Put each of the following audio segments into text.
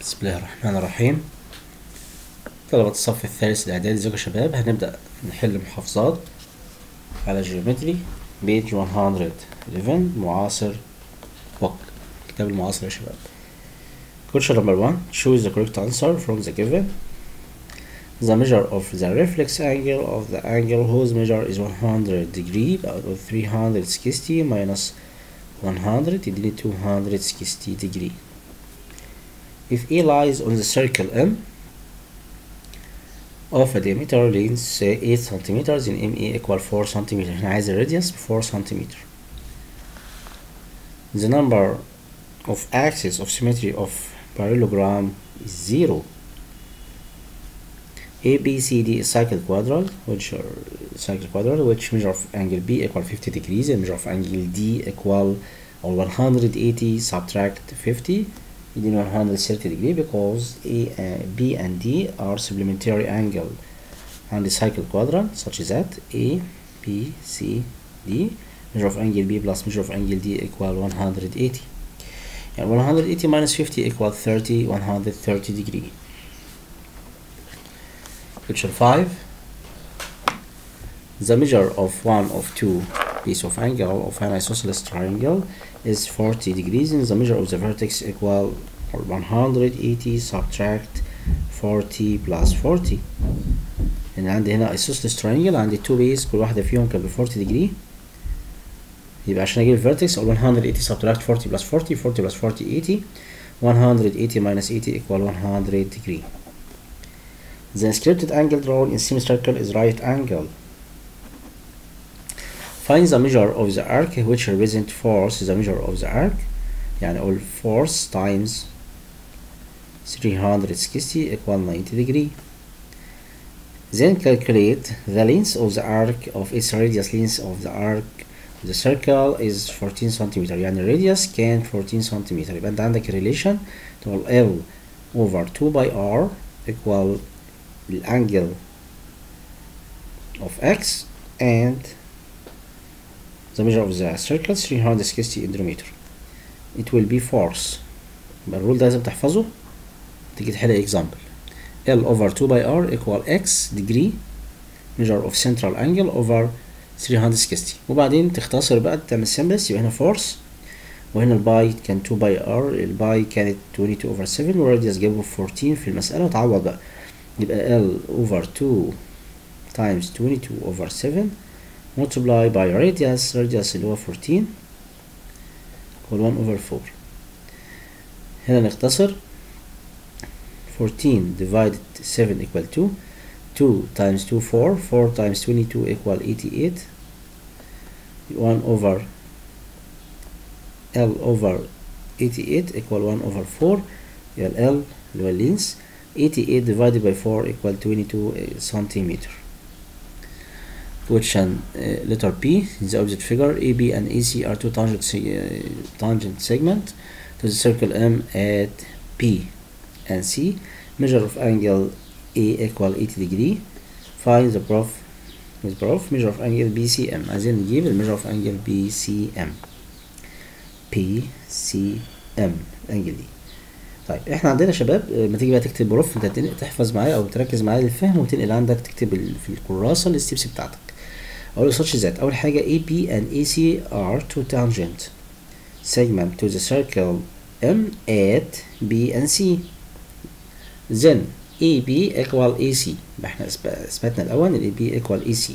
بسم الله الرحمن الرحيم طلبة الصف الثالث الإعدادي ازيكم يا شباب هنبدأ نحل محافظات على geometry page 111 معاصر book كتاب المعاصر يا شباب question number one choose the correct answer from the given the measure of the reflex angle of the angle whose measure is 100 degree out of 360 minus 100 يديني 260 degree if A lies on the circle M of a diameter length say 8 centimeters in ME equal 4 centimeter هنا عايز الراديوس 4 centimeter the number of axes of symmetry of parallelogram is 0 A, B, C, D is cycled quadral which are cycled quadral which measure of angle B equal 50 degrees and measure of angle D equal or 180 subtract 50 within 130 degree because A, uh, B and D are supplementary angle and the cycled quadrant such as that A, B, C, D measure of angle B plus measure of angle D equal 180 and 180 minus 50 equal 30 130 degree. Question 5 The measure of one of two piece of angle of an isosceles triangle is 40 degrees and the measure of the vertex equal or 180 subtract 40 plus 40 يعني عندي هنا isosceles triangle عندي two base كل واحدة فيهم كان ب 40 degree يبقى عشان أجيب أقول 180 subtract 40 plus 40 40 plus 40 80 180 minus 80 equal 100 degree The inscripted angle drawn in semicircle is right angle. Find the measure of the arc which represent force the measure of the arc يعني أقول force times 360 equal 90 degree. Then calculate the length of the arc of its radius length of the arc of the circle is 14 centimeter يعني radius كان 14 centimeter يبقى أنت عندك relation تقول L over 2 by R equal الانجل of x and the measure of the circle 360 centimeter it will be force الرول ده لازم تحفظه تيجي تحل example L over 2 by R equal x degree measure of central angle over 360 وبعدين تختصر بقى تعمل simplest يبقى هنا fourth وهنا ال π كان 2 π r ال π كانت 22 over 7 وال radius جابه 14 في المسألة وتعوض بقى يبقى L over 2 times 22 over 7 multiply by radius radius اللي هو 14 equal 1 over 4 هنا نختصر 14 divided 7 equal 2 2 times 2 4 4 times 22 equal 88 1 over L over 88 equal 1 over 4 يبقى L اللي هو اللينس 88 divided by 4 equal 22 centimeter. Question uh, letter P in the object figure AB and AC are two tangent, uh, tangent segment to the circle M at B and C. Measure of angle A equal 80 degree. Find the proof with proof measure of angle BCM. عايزين نجيب ال measure of angle BCM. BCM ال angle دي. طيب إحنا عندنا شباب لما تيجي بقى تكتب proof انت تحفظ معايا أو تركز معايا للفهم وتنقل عندك تكتب في الكراسه ال steps بتاعتك أقول such ذات اول حاجة AP and AC are two tangent segment to the circle M at B and C then AB equal AC إحنا اثبتنا الأول ان AB equal AC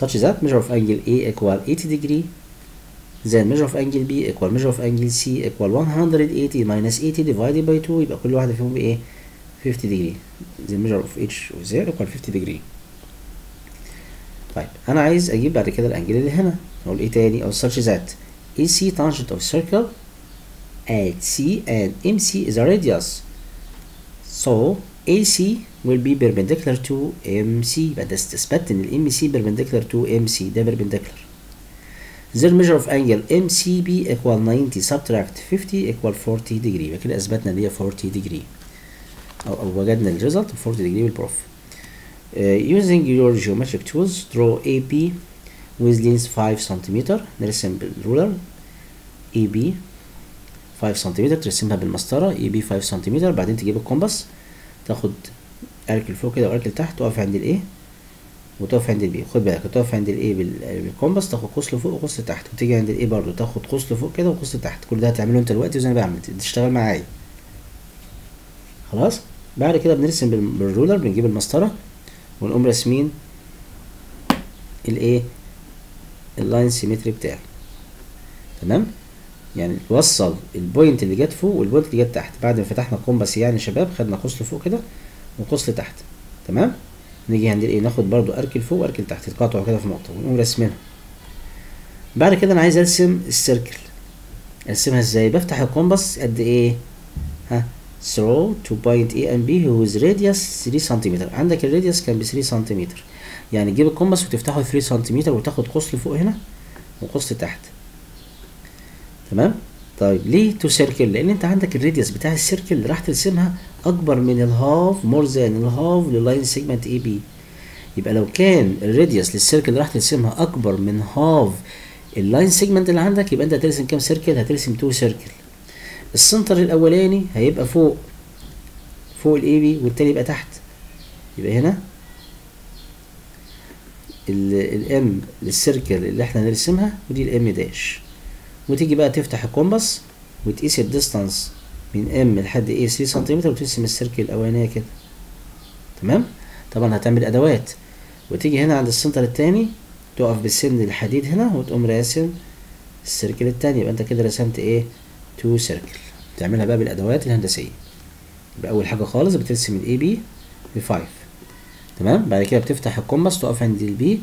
such that measure of angle A equal 80 degree then measure of angle B equal measure of angle C equal 180 minus 80 divided by 2 يبقى كل واحدة فيهم بإيه؟ 50 degree then measure of each of there equal 50 degree طيب أنا عايز أجيب بعد كده الأنجل اللي هنا أقول إيه تاني أو such that AC tangent of circle at C and MC is a radius so AC will be perpendicular to MC يبقى ده استثبت إن ال MC perpendicular to MC ده perpendicular their measure of angle MCB equal 90 subtract 50 equal 40 degree يبقى كده اثبتنا ان هي 40 degree أو, أو وجدنا ال result 40 degree بال proof uh, using your geometric tools draw AB with length 5 cm نرسم بال ruler AB 5 سنتيمتر ترسمها بالمسطره ب 5 سنتيمتر بعدين تجيب ال compass تاخد arc لفوق كده و arc لتحت تقف عند ال A وتقف عند ال B خد بالك تقف عند ال A بال compass تاخد قوس لفوق وقوس لتحت وتيجي عند ال A برضو تاخد قوس لفوق كده وقوس لتحت. كل ده هتعمله انت دلوقتي وزي ما بعمل. تشتغل معايا. خلاص؟ بعد كده بنرسم بال ruler بنجيب المسطرة. ونقوم راسمين الإيه؟ ال line symmetry بتاعي تمام؟ يعني توصل ال point اللي جت فوق وال point اللي جت تحت. بعد ما فتحنا ال compass يعني شباب خدنا قوس لفوق كده وقوس لتحت. تمام؟ نيجي عند ال A ناخد برضو arc لفوق و arc لتحت يتقاطعوا كده في نقطة. ونقوم راسمينها بعد كده أنا عايز أرسم ال circle أرسمها إزاي؟ بفتح ال compass قد إيه؟ ها؟ Through two point A and B whose radius 3 سنتيمتر عندك ال radius كان ب 3 سنتيمتر يعني تجيب ال compass وتفتحه 3 سنتيمتر وتاخد قوس لفوق هنا وقوس لتحت. تمام؟ طيب ليه two circle لأن أنت عندك ال radius بتاع ال circle اللي راح ترسمها أكبر من ال half more than ال half لل line segment AB يبقى لو كان ال radius لل circle اللي راح ترسمها أكبر من half ال line segment اللي عندك يبقى أنت هترسم كام circle هترسم two circle ال center الأولاني هيبقى فوق فوق ال AB والتاني يبقى تحت. يبقى هنا ال M لل circle اللي إحنا نرسمها ودي ال M dash وتيجي بقى تفتح ال compass وتقيس ال distance من M لحد A 3 سنتيمتر وترسم ال circle الأولانية كده. تمام؟ طبعا هتعمل أدوات. وتيجي هنا عند ال center التاني تقف بالسن الحديد هنا وتقوم راسم ال circle التاني. يبقى انت كده رسمت إيه؟ two circle تعملها بقى بالأدوات الهندسية. يبقى أول حاجة خالص بترسم ال AB ب 5 تمام؟ بعد كده بتفتح ال compass تقف عند ال B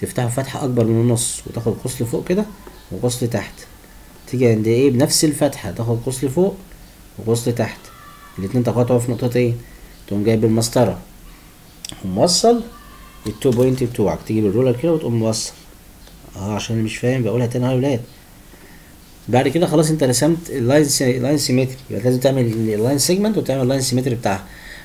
تفتحه فتحة أكبر من النص وتاخد قوس لفوق كده وقوس لتحت. تيجي عند A بنفس الفتحة تاخد قوس لفوق وقوس لتحت. الاتنين تقاطعوا في نقطتين تقوم جايب المسطرة. وموصل ال two point بتوعك تيجي بال ruler كده وتقوم موصل. آه عشان اللي مش فاهم بقولها تاني. يا ولاد. بعد كده خلاص انت رسمت ال line ال line symmetry. يبقى لازم تعمل ال line segment وتعمل ال line symmetry بتاعها.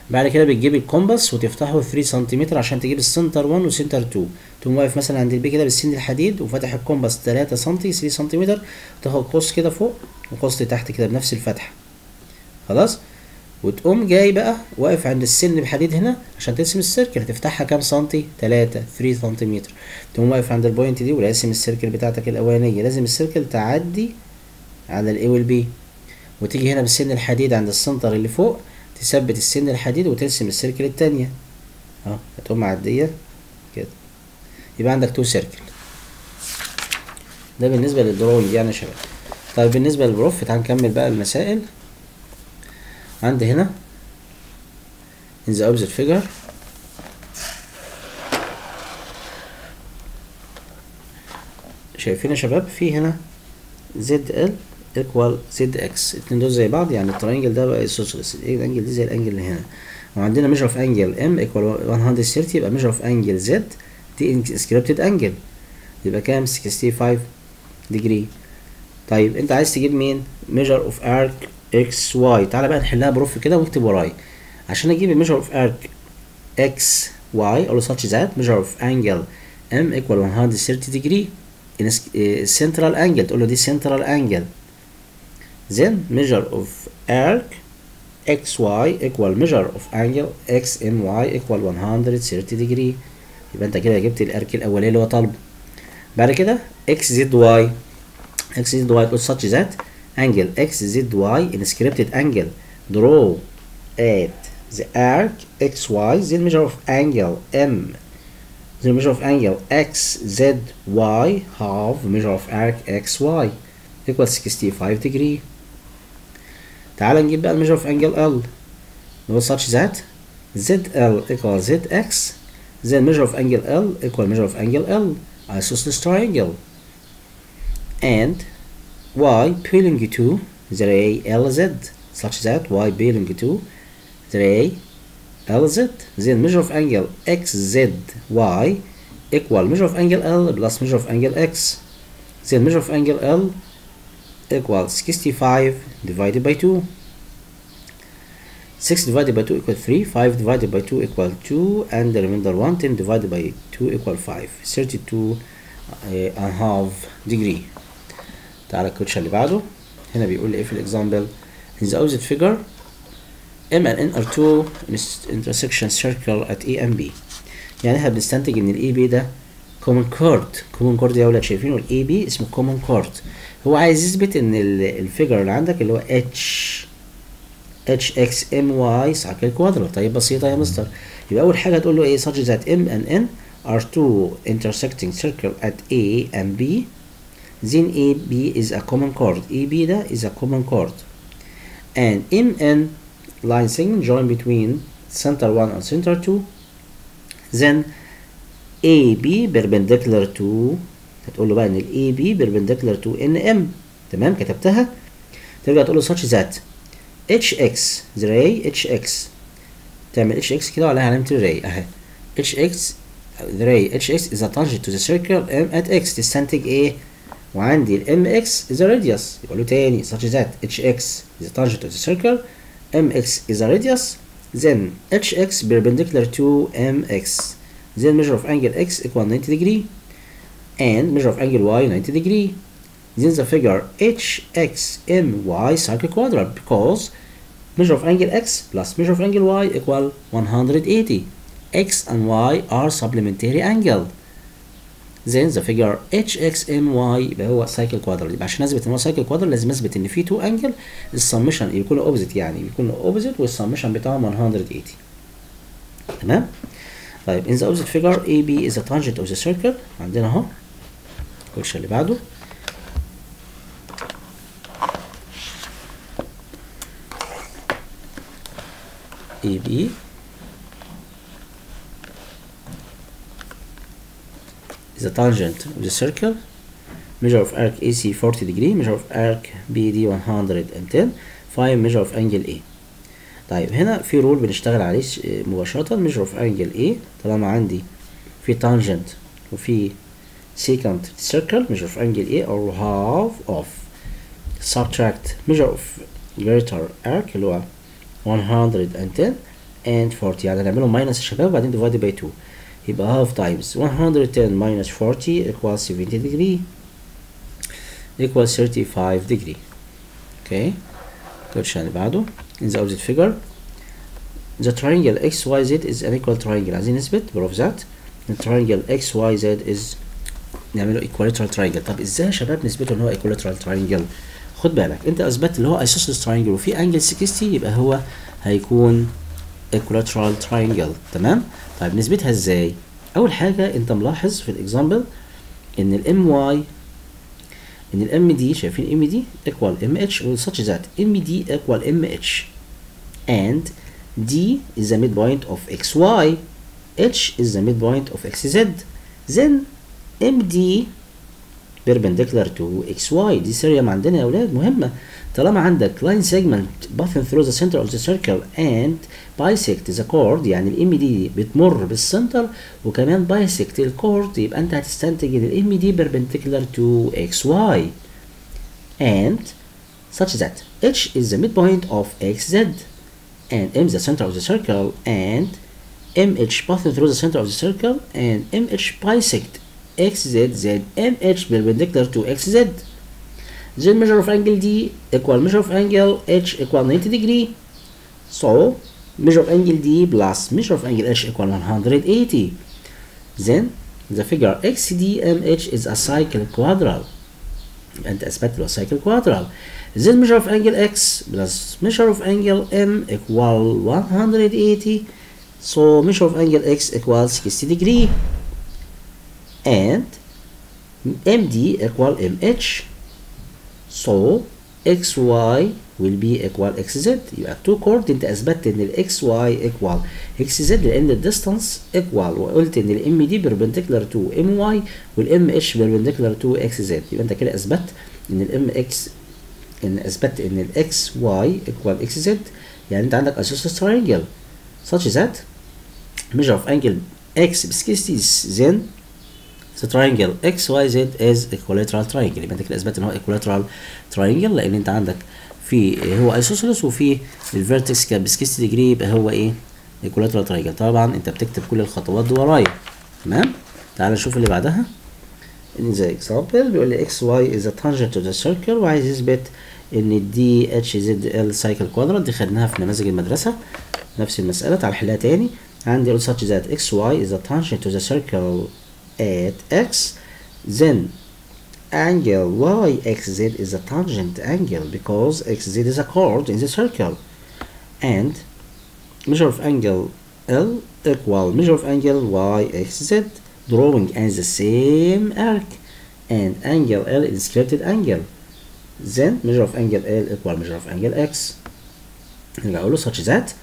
بعد كده بتجيب ال compass وتفتحه 3 سنتيمتر عشان تجيب ال center 1 و center 2 تقوم واقف مثلا عند ال B كده بالسن الحديد وفاتح ال compass 3 سم 3 سنتيمتر تاخد قوس كده فوق وقوس لتحت كده بنفس الفتحة. خلاص؟ وتقوم جاي بقى واقف عند السن الحديد هنا عشان ترسم ال circle هتفتحها كام سنتي؟ 3 3 سنتيمتر تقوم واقف عند ال point دي وراسم ال circle بتاعتك الأولانية. لازم ال circle تعدي على ال A وال B وتيجي هنا بالسن الحديد عند ال center اللي فوق تثبت السن الحديد وترسم ال circle التانية. أهو هتقوم معدية كده. يبقى عندك two circle ده بالنسبة لل drawing يعني يا شباب. طيب بالنسبة لل proof تعال نكمل بقى المسائل. عندي هنا in the opposite figure. شايفين يا شباب؟ في هنا ZL equal ZX الاتنين دول زي بعض يعني ال triangle ده بقى isosceles ال angle؟ دي زي ال angle اللي هنا. وعندنا measure of angle M equal 130 يبقى measure of angle Z دي inscribed angle يبقى كام؟ 65 degree طيب أنت عايز تجيب مين؟ measure of arc XY تعالى بقى نحلها proof كده واكتب وراي عشان أجيب ال measure of arc XY أقول له that measure of angle m equal 130 degree in central angle. تقول له دي central angle. Then measure of arc xy equal measure of angle xmy equal 130 degree يبقى انت كده جبت الارك الاولاني اللي هو طالبه بعد كده xzy xzy تقول such that angle xzy in scripted angle draw at the arc xy then measure of angle m the measure of angle xzy half measure of arc xy equal 65 degree تعال نجيب بقى الميجر اوف انجل ال نقول such that ZL equal ZX then measure of angle L equal measure of angle L isosceles triangle and Y belong to the ray LZ such that Y belong to the ray LZ then measure of angle XZY equal measure of angle L plus measure of angle X then measure of angle L equal 65 divided by 2 6 divided by 2 equal 3 5 divided by 2 equal 2 and the remainder 1 10 divided by 2 equal 5 32 uh, and half degree تعالى الكوتش اللي بعده هنا بيقول لي ايه في الاكزامبل in the opposite figure M and N are two intersection circle at A and B يعني احنا بنستنتج ان الاي بي ده common chord common chord يا ولاد شايفينه ال AB اسمه common chord هو عايز يثبت ان ال figure اللي عندك اللي هو H H X M Y cyclic quad طيب بسيطه يا مستر يبقى اول حاجة تقول له إيه such that m and n are two intersecting circle at a and b then ab is a common chord ab ده is a common chord and mn line segment join between center 1 and center 2 then AB perpendicular to هتقول له بقى ان ال AB perpendicular to NM تمام كتبتها ترجع تقول له such that HX the ray HX تعمل HX كده وعليها علامة الراي اهي HX the ray HX is a tangent to the circle M at X تستنتج إيه وعندي ال MX is a radius يقول له تاني such that HX is a tangent to the circle MX is a radius then HX perpendicular to MX then measure of angle x equal 90 degree and measure of angle y 90 degree then the figure hxmy circle quadrant because measure of angle x plus measure of angle y equal 180 x and y are supplementary angle then the figure hxmy يبقى هو cycle quadrant يبقى عشان اثبت ان هو cycle quadrant لازم اثبت ان في two angle السمشن يكونوا opposite يعني يكونوا opposite والسمشن بتاعهم 180 تمام طيب in the opposite figure AB is a tangent of the circle عندنا اهو ال question اللي بعده AB is a tangent of the circle measure of arc AC 40 degree measure of arc BD 110 find measure of angle A طيب هنا في رول بنشتغل عليه مباشرة measure of angle A طالما عندي في tangent وفي secant circle measure of angle A or half of subtract measure of greater arc اللي هو 110 and 40 يعني هنعملهم minus يا شباب وبعدين divided by 2 يبقى half times 110 minus 40 equals 70 degree equals 35 degree okay question اللي بعده in the opposite figure the triangle xyz is an equal triangle عايزين نثبت prove that the triangle xyz is نعمله equilateral triangle طب إزاي يا شباب نثبته ان هو equilateral triangle خد بالك انت اثبتت اللي هو isosceles triangle وفي angle 60 يبقى هو هيكون equilateral triangle تمام طيب نثبتها إزاي اول حاجة انت ملاحظ في ال example ان ال MY ان الام دي شايفين ام دي equal ام اتش such that ام دي equal ام اتش and d is the midpoint of xy h is the midpoint of xz then md perpendicular to xy دي سيريم عندنا يا اولاد مهمه طالما عندك line segment passing through the center of the circle and bisect the chord يعني الام دي بتمر بالسنتر وكمان bisect الكورد يبقى انت هتستنتج ان الام دي perpendicular to xy and such that h is the midpoint of xz and m the center of the circle and mh passing through the center of the circle and mh bisect xz z mh perpendicular to xz then measure of angle d equal measure of angle h equal 90 degree. So measure of angle d plus measure of angle h equal 180 then the figure xdmh is a cycle quadral and a of a cycle quadral. Then measure of angle x plus measure of angle m equal 180 so measure of angle x equals 60 degree. And md equal mh so xy will be equal xz يبقى two chord انت اثبتت ان xy equal xz لأن ال distance equal وقلت ان ال m دي perpendicular to my وال mh perpendicular to xz يبقى انت كده اثبت ان ال mx ان اثبتت ان ال xy equal xz يعني انت عندك isosceles triangle such that measure of angle x 60 then the triangle. Xyz is equilateral triangle. يبقى انت كده اثبتت ان هو equilateral triangle لأن انت عندك في هو isosceles وفي ال vertex كان ب 60 degree يبقى هو إيه؟ equilateral triangle. طبعا انت بتكتب كل الخطوات دي ورايا. تمام؟ تعال نشوف اللي بعدها. In the example بيقول لي xy is a tangent to the circle. وعايز يثبت ان الدي اتش زد ال سايكل كوادرانت دي خدناها في نماذج المدرسة. نفس المسألة. تعال نحلها تاني. عندي such that xy is a tangent to the circle at x then angle yxz is a tangent angle because xz is a chord in the circle and measure of angle L equal measure of angle yxz drawing as the same arc and angle L is scripted angle then measure of angle L equal measure of angle x نرجع اقول له such that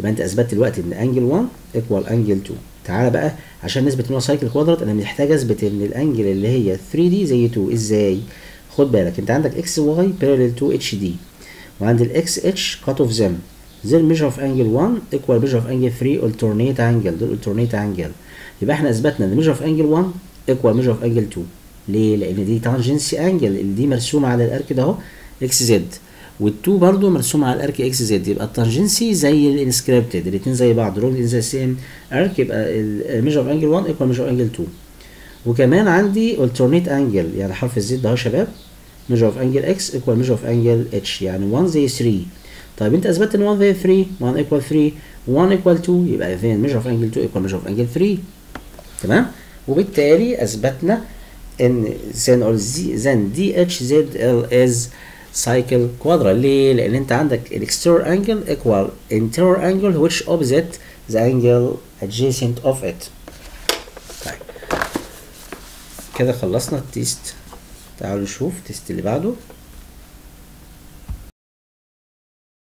يبقى انت اثبتت دلوقتي ان انجل 1 ايكوال انجل 2 تعالى بقى عشان نثبت إن هو cyclic quad أنا محتاج أثبت إن ال angle اللي هي 3 دي زي 2 إزاي؟ خد بالك أنت عندك إكس واي بارallel تو اتش دي وعند ال XH cut off them then measure of angle 1 equal measure of angle 3 alternate angle. دول alternate angle. يبقى إحنا أثبتنا إن measure of angle 1 equal measure of angle 2 ليه؟ لأن دي tangency angle اللي دي مرسومة على ال arc ده أهو. XZ وال2 برضو مرسومه على ال arc XZ. يبقى ال tangency زي ال inscribed. الاثنين زي بعض. drawn on the same arc يبقى ال measure of angle 1 equal measure of angle 2 وكمان عندي alternate angle يعني حرف ال Z اهو يا شباب. measure of angle X equal measure of angle H يعني 1 زي 3 طيب انت اثبتت إن 1 زي 3 1 equal 3 1 equal 2 يبقى اذا measure of angle 2 equal measure of angle 3 تمام؟ وبالتالي اثبتنا إن then or z then DHZL is cyclic quad ليه؟ لأن أنت عندك ال exterior angle equal interior angle which opposite the angle adjacent of it. كده خلصنا ال test تعالوا نشوف ال test اللي بعده.